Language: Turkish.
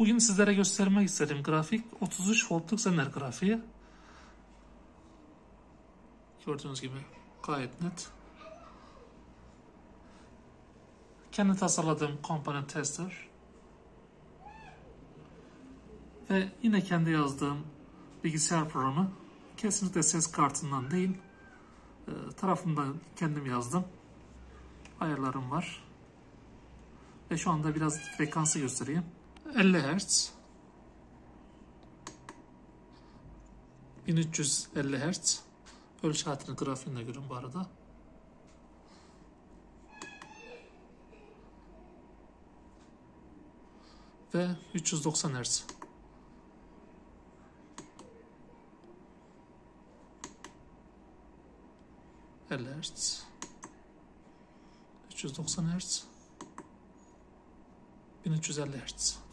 Bugün sizlere göstermek istediğim grafik 33 voltluk zener grafiği. Gördüğünüz gibi gayet net. Kendi tasarladığım komponent tester. Ve yine kendi yazdığım bilgisayar programı. Kesinlikle ses kartından değil. E, tarafından kendim yazdım. Ayarlarım var. Ve şu anda biraz frekansı göstereyim. 50 Hz 1350 Hz Ölçü saatini grafiğinde görün bu arada. Ve 390 Hz. Hz. 390 Hz. 1350 Hz.